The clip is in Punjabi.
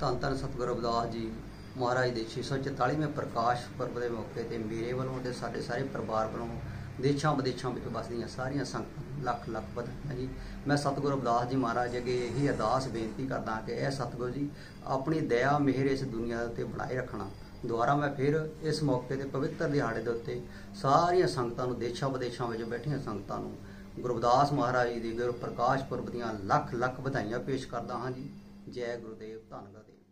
ਧੰਨ ਧੰਨ ਸਤਿਗੁਰੂ ਰਵਿਦਾਸ ਜੀ ਮਹਾਰਾਜ ਦੇ 644ਵੇਂ ਪ੍ਰਕਾਸ਼ ਪੁਰਬ ਦੇ ਮੌਕੇ ਤੇ ਮੇਰੇ ਵੱਲੋਂ ਤੇ ਸਾਡੇ ਸਾਰੇ ਪਰਿਵਾਰ ਵੱਲੋਂ ਦੇਸ਼ਾਂ ਵਿਦੇਸ਼ਾਂ ਵਿੱਚ ਵਸਦੀਆਂ ਸਾਰੀਆਂ ਸੰਗਤਾਂ ਲੱਖ ਲੱਖ ਵਧਾਈਆਂ ਜੀ। ਮੈਂ ਸਤਿਗੁਰੂ ਰਵਿਦਾਸ ਜੀ ਮਹਾਰਾਜ ਅੱਗੇ ਇਹੀ ਅਰਦਾਸ ਬੇਨਤੀ ਕਰਦਾ ਕਿ ਇਹ ਸਤਿਗੁਰੂ ਜੀ ਆਪਣੀ ਦਇਆ ਮਿਹਰ ਇਸ ਦੁਨੀਆ ਉੱਤੇ ਬਣਾਏ ਰੱਖਣਾ। ਦੁਆਰਾ ਮੈਂ ਫਿਰ ਇਸ ਮੌਕੇ ਤੇ ਪਵਿੱਤਰ ਦਿਹਾੜੇ ਦੇ ਉੱਤੇ ਸਾਰੀਆਂ ਸੰਗਤਾਂ ਨੂੰ ਦੇਸ਼ਾਂ ਵਿਦੇਸ਼ਾਂ ਵਿੱਚ ਬੈਠੀਆਂ ਸੰਗਤਾਂ ਨੂੰ ਗੁਰਦਾਸ ਮਹਾਰਾਜ ਜੀ ਦੇ ਗੁਰ ਪ੍ਰਕਾਸ਼ ਪੁਰਬ ਦੀਆਂ ਲੱਖ ਲੱਖ ਵਧਾਈਆਂ ਪੇਸ਼ ਕਰਦਾ ਹਾਂ ਜੀ। ਜੈ ਗੁਰਦੇਵ ਧੰਨ ਗੁਰਦੇਵ